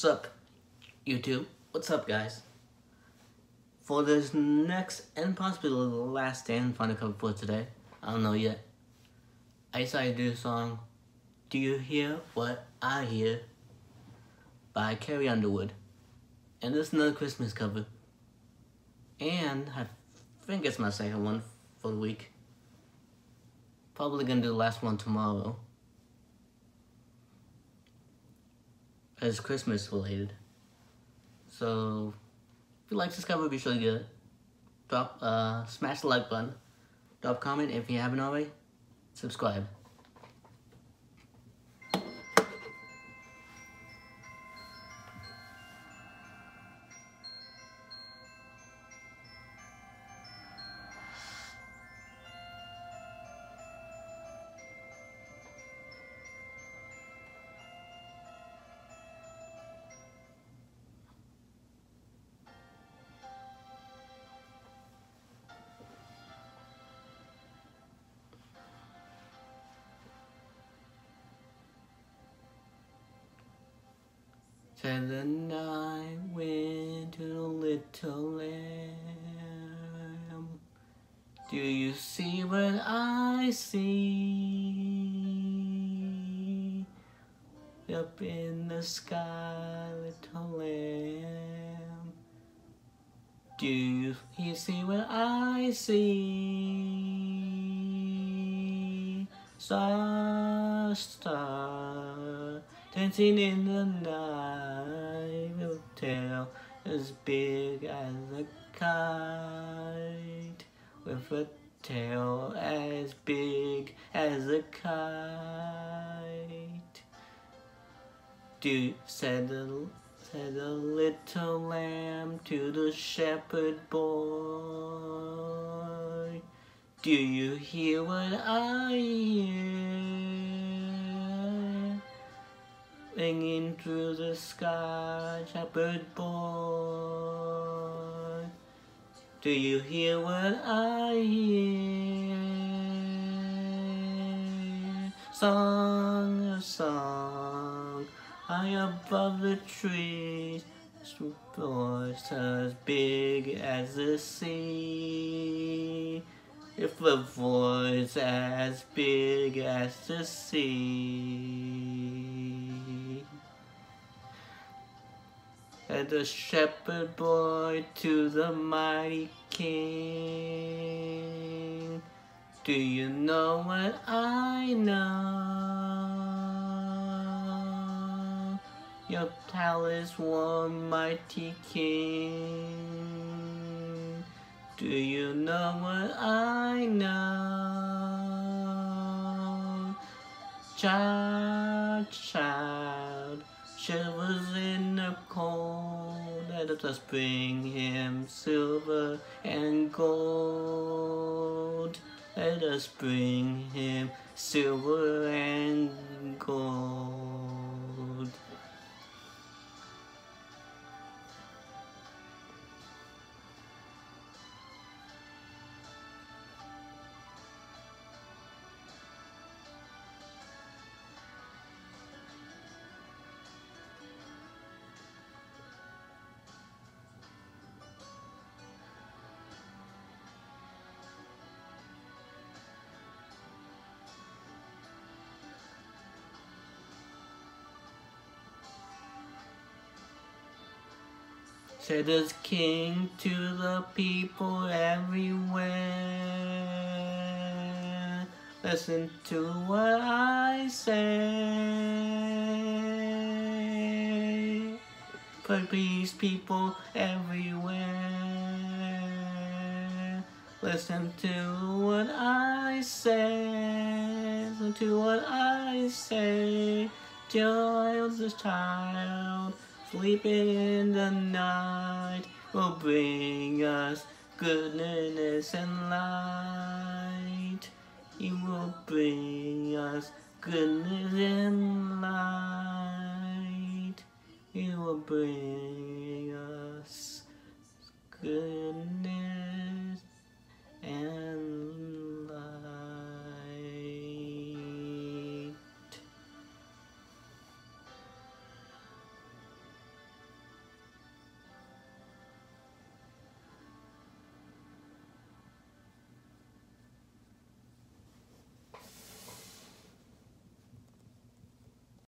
What's up, YouTube? What's up, guys? For this next and possibly the last and final cover for today, I don't know yet. I decided to do a song, Do You Hear What I Hear? by Carrie Underwood. And this is another Christmas cover. And I think it's my second one for the week. Probably gonna do the last one tomorrow. It's Christmas related. So, if you like this cover, be sure to get it. Drop, uh, smash the like button. Drop comment if you haven't already. Subscribe. Said the night went to the little lamb. Do you see what I see? Up in the sky, little lamb. Do you, you see what I see? Star, star dancing in the night will tail as big as a kite with a tail as big as a kite. Do said the said the little lamb to the shepherd boy. Do you hear what I hear? Ringing through the sky, shepherd boy. Do you hear what I hear? Song a song, high above the trees, voice as big as the sea. If a voice as big as the sea. And the shepherd boy to the mighty king. Do you know what I know? Your palace, one mighty king. Do you know what I know? Child, shivers in the cold. Let us bring him silver and gold. Let us bring him silver and As king to the people everywhere. Listen to what I say. For peace, people everywhere. Listen to what I say. Listen to what I say. Joy of this child. Sleeping in the night will bring us goodness and light. He will bring us goodness and light. He will bring